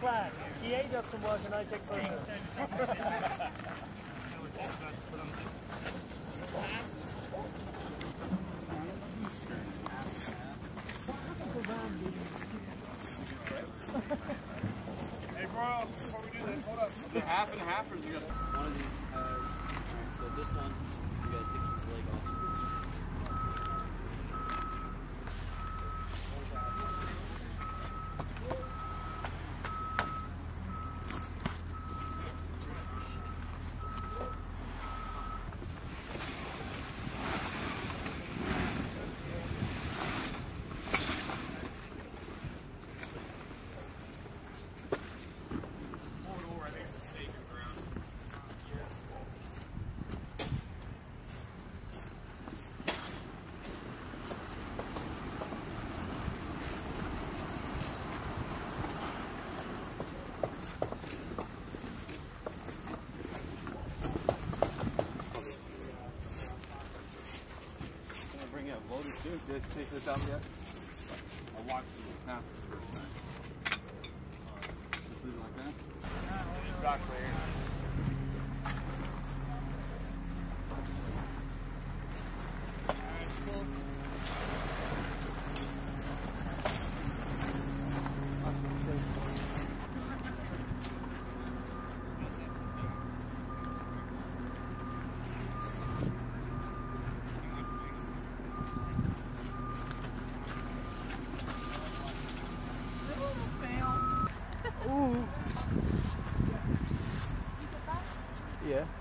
plan. EA does some work and I take photos. Hey, bro, before we do this, hold up. Is it half and half or is it guys take this out yet? I watched it the. Just leave it like that? Exactly. Yeah.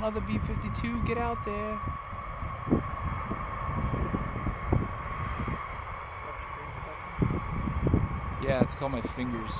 Another B-52, get out there. Yeah, it's called my fingers.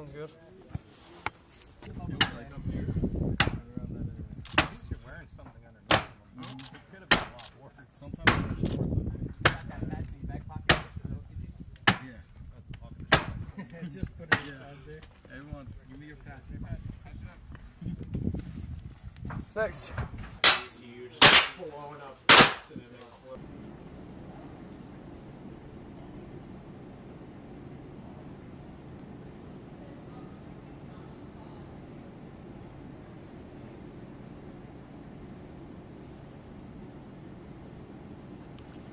One's good.